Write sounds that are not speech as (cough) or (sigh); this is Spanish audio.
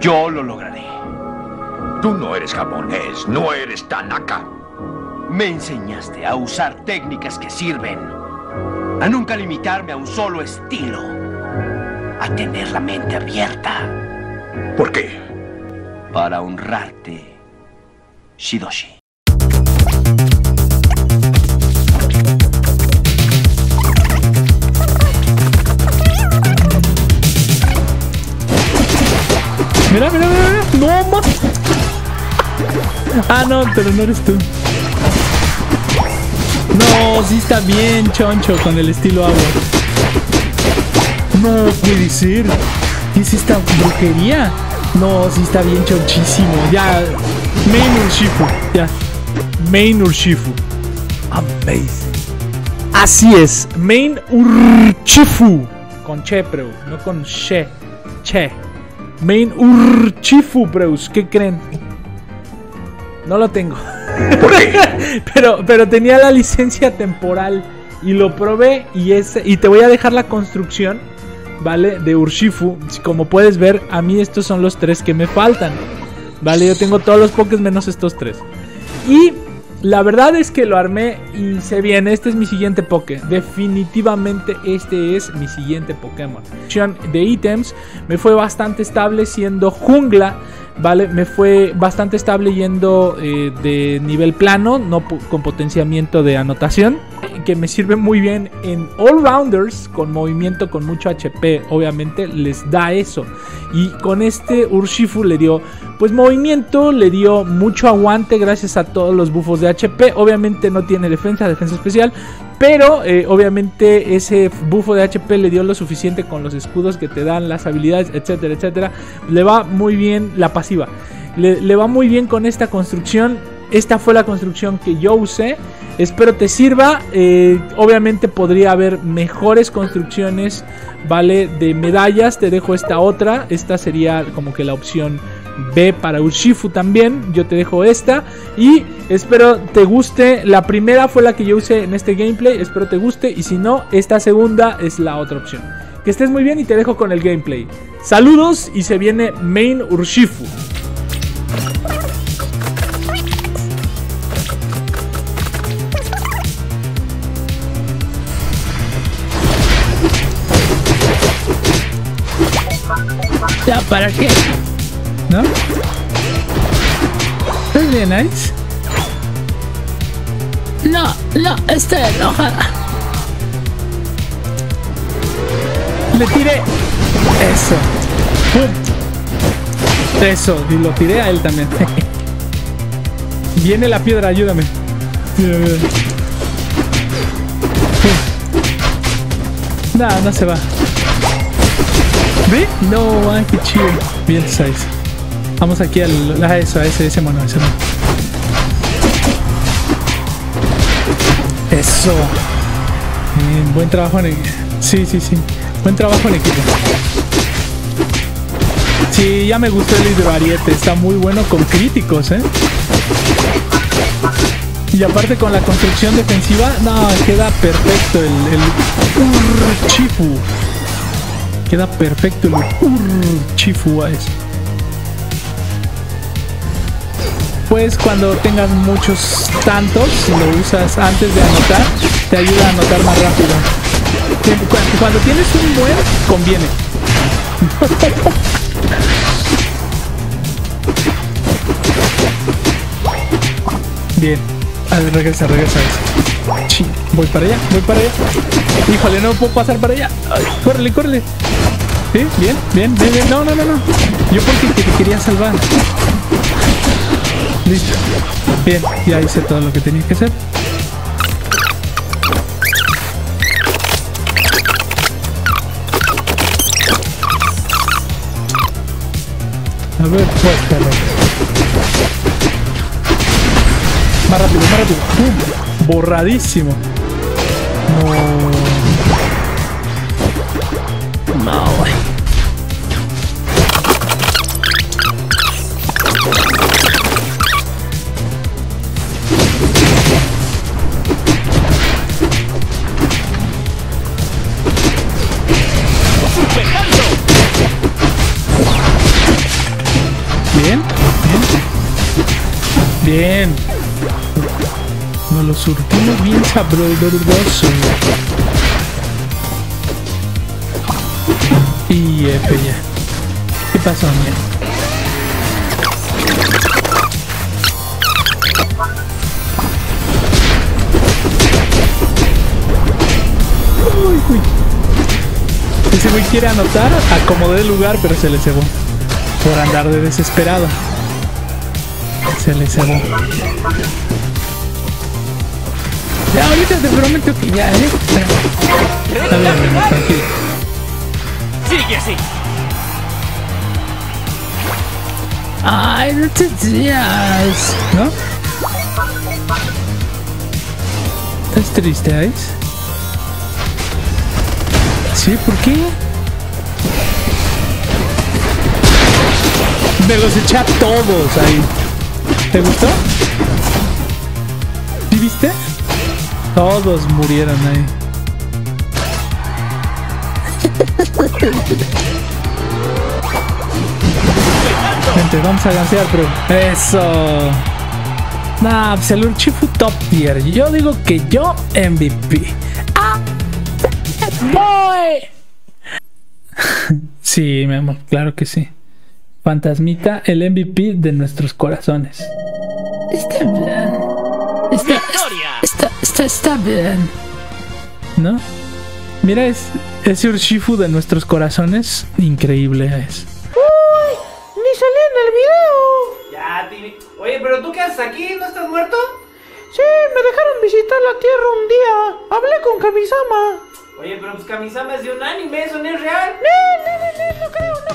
Yo lo lograré. Tú no eres japonés, no eres Tanaka. Me enseñaste a usar técnicas que sirven. A nunca limitarme a un solo estilo. A tener la mente abierta. ¿Por qué? Para honrarte, Shidoshi. Ah, no, pero no eres tú. No, sí está bien, choncho, con el estilo agua. No puede ser. ¿Es esta brujería? No, sí está bien chonchísimo. Ya. Main Urshifu. Ya. Main Urshifu. Amazing. Así es. Main Urshifu. Con che, pero no con she. Che. Main Urshifu, bros. ¿Qué creen? No lo tengo. ¿Por qué? (laughs) pero, pero tenía la licencia temporal y lo probé y, ese, y te voy a dejar la construcción, ¿vale? De Urshifu. Como puedes ver, a mí estos son los tres que me faltan. ¿Vale? Yo tengo todos los pokés menos estos tres. Y la verdad es que lo armé y se viene. Este es mi siguiente Poké. Definitivamente este es mi siguiente Pokémon. De ítems me fue bastante estable siendo jungla. ¿Vale? Me fue bastante estable yendo eh, de nivel plano, no con potenciamiento de anotación. Que me sirve muy bien en all-rounders, con movimiento con mucho HP, obviamente les da eso. Y con este Urshifu le dio, pues movimiento, le dio mucho aguante gracias a todos los bufos de HP. Obviamente no tiene defensa, defensa especial, pero eh, obviamente ese bufo de HP le dio lo suficiente con los escudos que te dan, las habilidades, etcétera, etcétera. Le va muy bien la pasiva. Le va muy bien con esta construcción. Esta fue la construcción que yo usé. Espero te sirva. Eh, obviamente podría haber mejores construcciones, ¿vale? De medallas. Te dejo esta otra. Esta sería como que la opción B para Urshifu también. Yo te dejo esta. Y espero te guste. La primera fue la que yo usé en este gameplay. Espero te guste. Y si no, esta segunda es la otra opción. Que estés muy bien y te dejo con el gameplay. Saludos y se viene Main Urshifu. ¿Ya para qué? ¿No? Es bien nice. No, no, estoy enojada. Le tiré. Eso. ¡Pum! Eso. Y lo tiré a él también. (laughs) Viene la piedra, ayúdame. No, no se va. ¿Ve? No, ah, qué chido. Bien, size. Vamos aquí al, a eso, a ese, ese mono, ese mono. Eso. Buen trabajo en equipo. Sí, sí, sí. Buen trabajo en equipo. Sí, ya me gustó el hidroariete. Está muy bueno con críticos, ¿eh? Y aparte con la construcción defensiva, no, queda perfecto el, el. Queda perfecto el Urchifu a eso. Pues cuando tengas muchos tantos, si lo usas antes de anotar, te ayuda a anotar más rápido. Cuando tienes un buen, conviene. (laughs) Bien. A ver, regresa, regresa. Sí, voy para allá, voy para allá. Híjole, no puedo pasar para allá. Ay, córrele, córrele. Sí, bien, bien, bien, bien. No, no, no, no. Yo porque te quería salvar. Listo. Bien, ya hice todo lo que tenía que hacer. A ver, pues, perro. Más rápido, más rápido. ¡Pum! Borradísimo. No. No. Bien, bien. Bien. Nos lo surtimos bien sabroso. Y F ya. ¿Qué pasó, mía? Uy. Ese güey quiere anotar, acomodé el lugar, pero se le cebó. Por andar de desesperado. Se le cebó. Ya, ahorita te prometo que ya, ¿eh? Está bien, tranquilo. Sigue así. Ay, no te días. ¿No? ¿Estás triste, Ice? ¿Sí? ¿Por qué? Me los eché a todos ahí. ¿Te gustó? ¿Sí viste? Todos murieron ahí. (laughs) Gente, vamos a gansear, pero. ¡Eso! Nah, pues el Urchifu top tier. Yo digo que yo MVP. ¡Ah! ¡Boy! (laughs) sí, mi amor, claro que sí. Fantasmita, el MVP de nuestros corazones. Está bien. Está, está, bien. ¿No? Mira, es, ese Urshifu de nuestros corazones, increíble es. ¡Ni salí en el video! Ya, Timmy. Oye, pero tú qué haces aquí, ¿no estás muerto? Sí, me dejaron visitar la Tierra un día. Hablé con Kamisama. Oye, pero pues Kamisama es de un anime, eso no es real. No, no, no, no, no creo